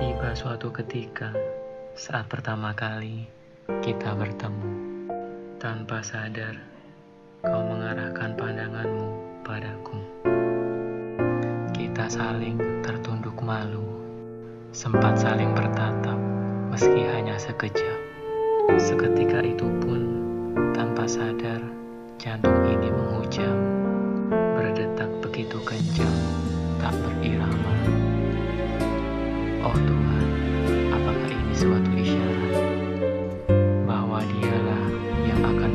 Tiba suatu ketika, saat pertama kali kita bertemu, tanpa sadar kau mengarahkan pandanganmu padaku. Kita saling tertunduk malu, sempat saling bertatap, meski hanya sekejap. Seketika itu pun, tanpa sadar, jantung ini menghujam, berdetak begitu kencang, tak berirama. Oh Tuhan, apakah ini suatu isyarat bahwa dialah yang akan